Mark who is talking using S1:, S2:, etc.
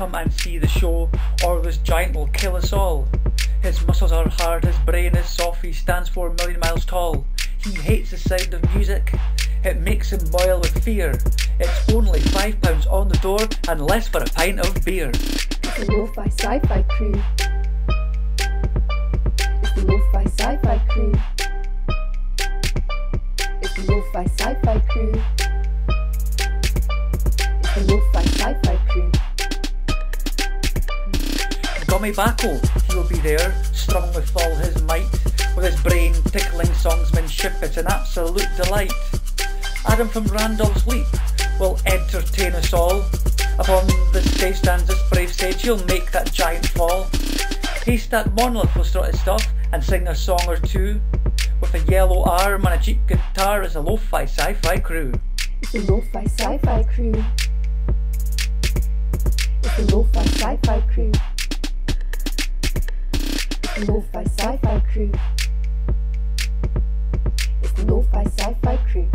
S1: come and see the show, or this giant will kill us all. His muscles are hard, his brain is soft, he stands four million miles tall. He hates the sound of music, it makes him boil with fear. It's only five pounds on the door and less for a pint of beer.
S2: It's the Lo-Fi Sci-Fi Crew. It's the Lo-Fi Sci-Fi Crew. It's the Lo-Fi Sci-Fi Crew. It's the Lo-Fi Sci-Fi
S1: Gummy Bacco, he'll be there, strung with all his might, with his brain tickling songsmanship, it's an absolute delight. Adam from Randolph's Leap will entertain us all. Upon the stage stands this brave sage, he'll make that giant fall. Haystack Monolith will strut his stuff and sing a song or two. With a yellow arm and a cheap guitar as a lo-fi sci-fi crew.
S2: It's a Lo-Fi Sci-Fi Crew. It's a Lo-Fi Sci-Fi Crew. The Lo-Fi Sci-Fi Crew. It's the Lo-Fi Sci-Fi Crew.